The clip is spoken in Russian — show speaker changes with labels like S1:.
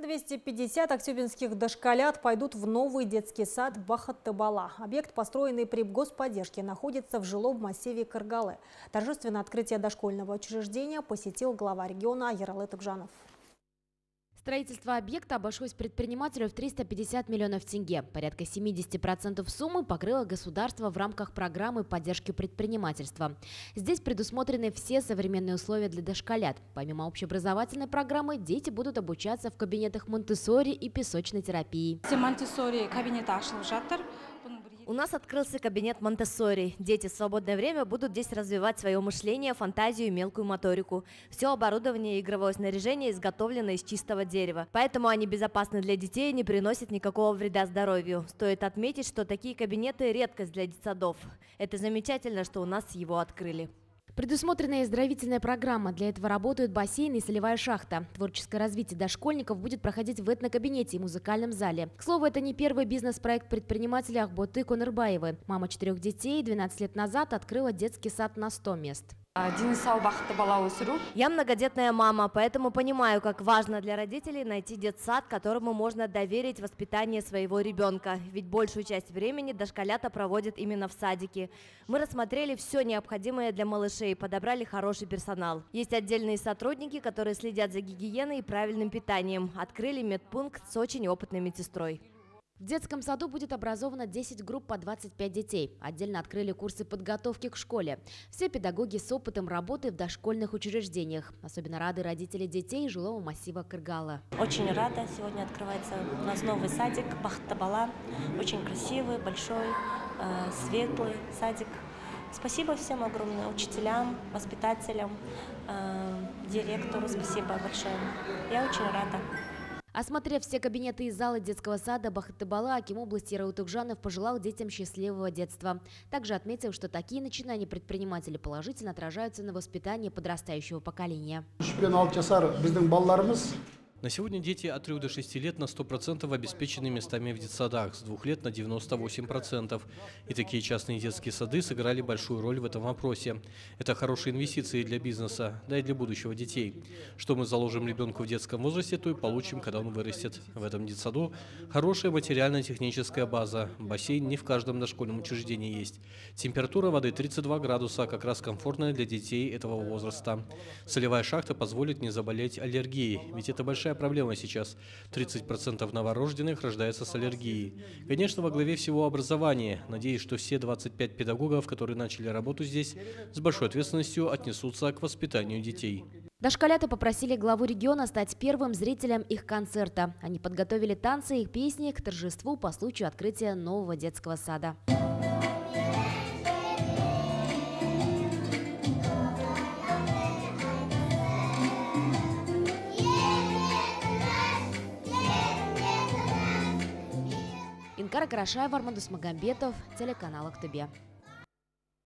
S1: 250 актюбинских дошколят пойдут в новый детский сад Бахат-Табала. Объект, построенный при господдержке, находится в жилом массиве Каргалы. Торжественное открытие дошкольного учреждения посетил глава региона Яралы Тукжанов.
S2: Строительство объекта обошлось предпринимателю в 350 миллионов тенге. Порядка 70% суммы покрыло государство в рамках программы поддержки предпринимательства. Здесь предусмотрены все современные условия для дошколят. Помимо общеобразовательной программы, дети будут обучаться в кабинетах монте и песочной терапии.
S3: монте кабинет
S2: у нас открылся кабинет Монтессори. Дети в свободное время будут здесь развивать свое мышление, фантазию и мелкую моторику. Все оборудование и игровое снаряжение изготовлено из чистого дерева. Поэтому они безопасны для детей и не приносят никакого вреда здоровью. Стоит отметить, что такие кабинеты – редкость для детсадов. Это замечательно, что у нас его открыли. Предусмотренная оздоровительная программа. Для этого работают бассейн и солевая шахта. Творческое развитие дошкольников будет проходить в этнокабинете и музыкальном зале. К слову, это не первый бизнес-проект предпринимателя Ахботы Конырбаевой. Мама четырех детей 12 лет назад открыла детский сад на 100 мест. Я многодетная мама, поэтому понимаю, как важно для родителей найти детсад, которому можно доверить воспитание своего ребенка. Ведь большую часть времени дошколята проводят именно в садике. Мы рассмотрели все необходимое для малышей, подобрали хороший персонал. Есть отдельные сотрудники, которые следят за гигиеной и правильным питанием. Открыли медпункт с очень опытной медсестрой. В детском саду будет образовано 10 групп по 25 детей. Отдельно открыли курсы подготовки к школе. Все педагоги с опытом работы в дошкольных учреждениях. Особенно рады родители детей жилого массива Кыргала.
S4: Очень рада. Сегодня открывается у нас новый садик Бахтабала. Очень красивый, большой, э, светлый садик. Спасибо всем огромное, учителям, воспитателям, э, директору спасибо большое. Я очень рада.
S2: Осмотрев все кабинеты и залы детского сада Бахтыбала, Аким области Раутукжанов пожелал детям счастливого детства. Также отметил, что такие начинания предпринимателей положительно отражаются на воспитании подрастающего поколения.
S5: На сегодня дети от 3 до 6 лет на 100% обеспечены местами в детсадах, с 2 лет на 98%. И такие частные детские сады сыграли большую роль в этом вопросе. Это хорошие инвестиции для бизнеса, да и для будущего детей. Что мы заложим ребенку в детском возрасте, то и получим, когда он вырастет. В этом детсаду хорошая материально-техническая база. Бассейн не в каждом дошкольном учреждении есть. Температура воды 32 градуса, как раз комфортная для детей этого возраста. Солевая шахта позволит не заболеть аллергией, ведь это большая большая проблема сейчас. 30% новорожденных рождаются с аллергией. Конечно, во главе всего образование. Надеюсь, что все 25 педагогов, которые начали работу здесь, с большой ответственностью отнесутся к воспитанию детей.
S2: Дошколята попросили главу региона стать первым зрителем их концерта. Они подготовили танцы и песни к торжеству по случаю открытия нового детского сада. Инкара Карашаева, Армандус Магомбетов, телеканал Актубе.